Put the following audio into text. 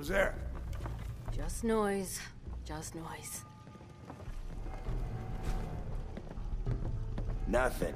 Who's there? Just noise. Just noise. Nothing.